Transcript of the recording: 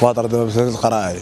مفاضل القرائي